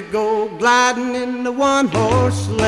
To go gliding in the one horse sleigh.